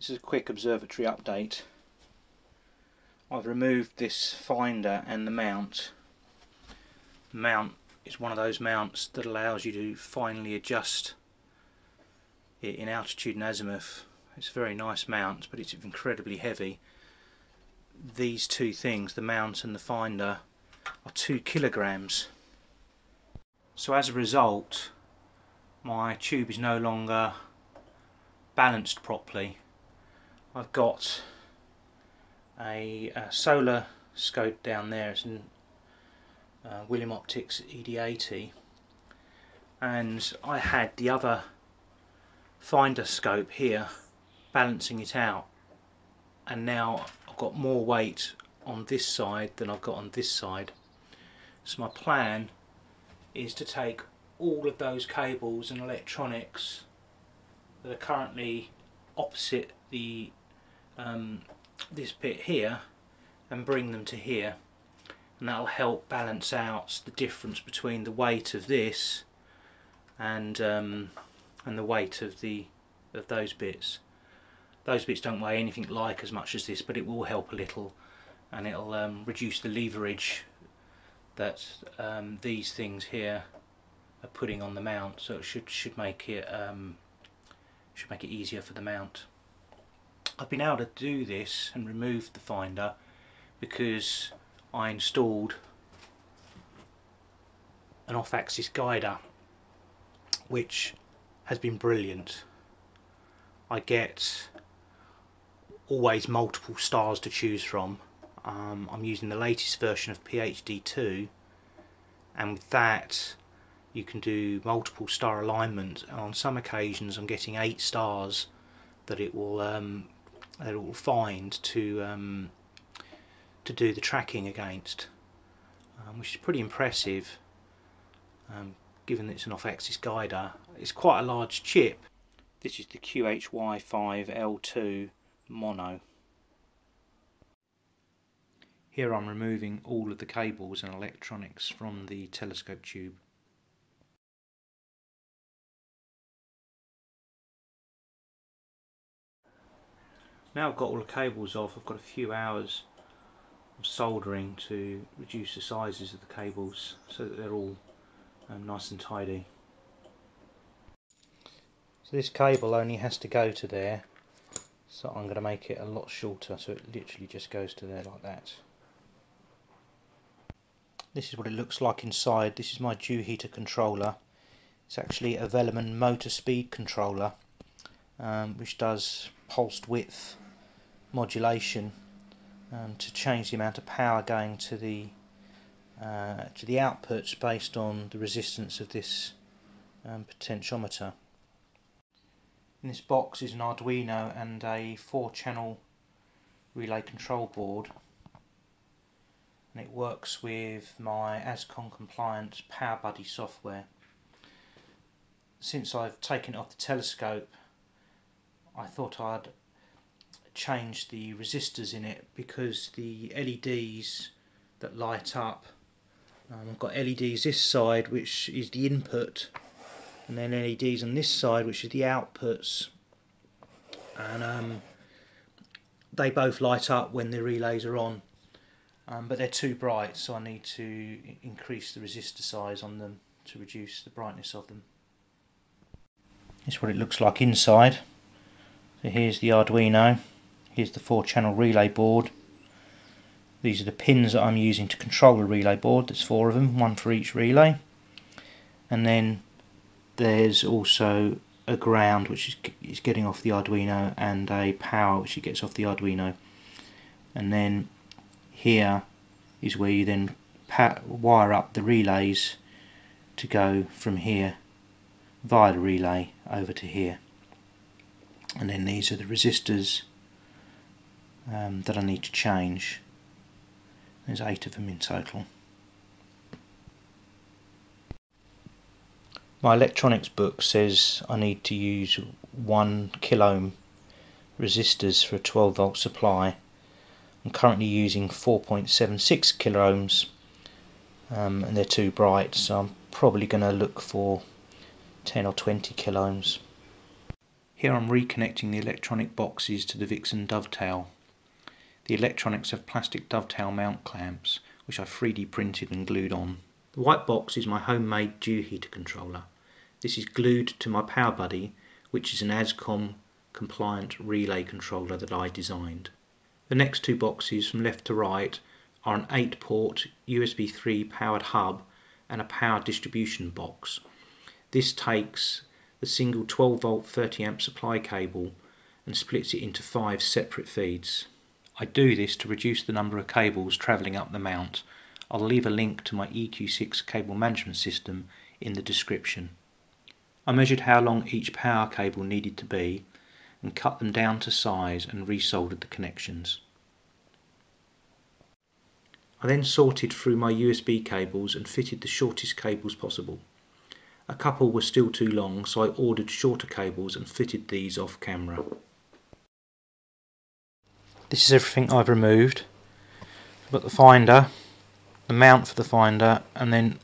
This is a quick observatory update. I've removed this finder and the mount. The mount is one of those mounts that allows you to finely adjust it in altitude and azimuth. It's a very nice mount but it's incredibly heavy. These two things, the mount and the finder, are two kilograms. So as a result my tube is no longer balanced properly. I've got a, a solar scope down there, it's an uh, William Optics ED80 and I had the other finder scope here balancing it out. And now I've got more weight on this side than I've got on this side. So my plan is to take all of those cables and electronics that are currently opposite the um, this bit here and bring them to here. And that'll help balance out the difference between the weight of this and um, and the weight of the of those bits. Those bits don't weigh anything like as much as this but it will help a little. And it'll um, reduce the leverage that um, these things here are putting on the mount. So it should should make it um, should make it easier for the mount. I've been able to do this and remove the finder because I installed an off-axis guider which has been brilliant. I get always multiple stars to choose from. Um, I'm using the latest version of PHD2 and with that you can do multiple star alignment and on some occasions I'm getting eight stars that it will um, will find to um, to do the tracking against um, which is pretty impressive um, given that it's an off-axis guider. It's quite a large chip. This is the QHY5L2 mono. Here I'm removing all of the cables and electronics from the telescope tube Now I've got all the cables off, I've got a few hours of soldering to reduce the sizes of the cables so that they're all um, nice and tidy. So this cable only has to go to there, so I'm going to make it a lot shorter so it literally just goes to there like that. This is what it looks like inside, this is my dew heater controller. It's actually a Velleman motor speed controller um, which does pulsed width modulation um, to change the amount of power going to the uh, to the outputs based on the resistance of this um, potentiometer. In this box is an Arduino and a four channel relay control board and it works with my ASCOM compliant PowerBuddy software. Since I've taken it off the telescope I thought I'd change the resistors in it because the LEDs that light up um, I've got LEDs this side which is the input and then LEDs on this side which is the outputs and um, they both light up when the relays are on um, but they're too bright so I need to increase the resistor size on them to reduce the brightness of them. This is what it looks like inside. So here's the Arduino, here's the four channel relay board. These are the pins that I'm using to control the relay board, there's four of them, one for each relay. And then there's also a ground which is, getting off the Arduino and a power which it gets off the Arduino. And then here is where you then wire up the relays to go from here via the relay over to here and then these are the resistors um, that I need to change. There's eight of them in total. My electronics book says I need to use 1 kilo resistors for a 12 volt supply. I'm currently using 4.76 kilo ohms um, and they're too bright so I'm probably going to look for 10 or 20 kilo ohms Here I'm reconnecting the electronic boxes to the Vixen dovetail. The electronics have plastic dovetail mount clamps which I 3D printed and glued on. The white box is my homemade dew heater controller. This is glued to my Power Buddy which is an ASCOM compliant relay controller that I designed. The next two boxes from left to right are an 8 port USB 3 powered hub and a power distribution box. This takes the single 12 volt 30 amp supply cable and splits it into five separate feeds. I do this to reduce the number of cables travelling up the mount. I'll leave a link to my EQ6 cable management system in the description. I measured how long each power cable needed to be and cut them down to size and resoldered the connections. I then sorted through my USB cables and fitted the shortest cables possible. A couple were still too long, so I ordered shorter cables and fitted these off camera. This is everything I've removed. I've got the finder, the mount for the finder, and then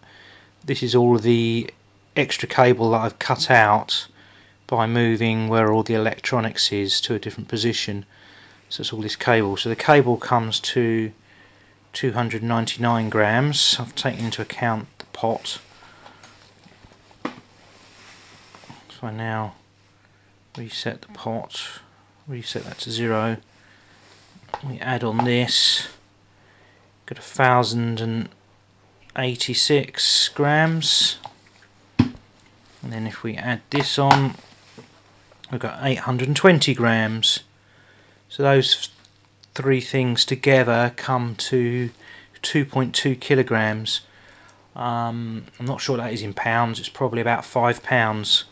this is all the extra cable that I've cut out by moving where all the electronics is to a different position. So it's all this cable. So the cable comes to 299 grams. I've taken into account the pot So I now reset the pot, reset that to zero, we add on this, got a thousand and eighty-six grams, and then if we add this on, we've got 820 grams. So those three things together come to 2.2 kilograms. Um, I'm not sure that is in pounds, it's probably about five pounds.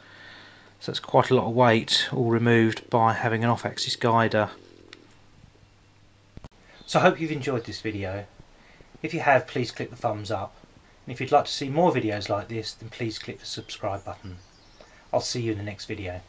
So that's quite a lot of weight all removed by having an off-axis guider. So I hope you've enjoyed this video. If you have, please click the thumbs up. And if you'd like to see more videos like this, then please click the subscribe button. I'll see you in the next video.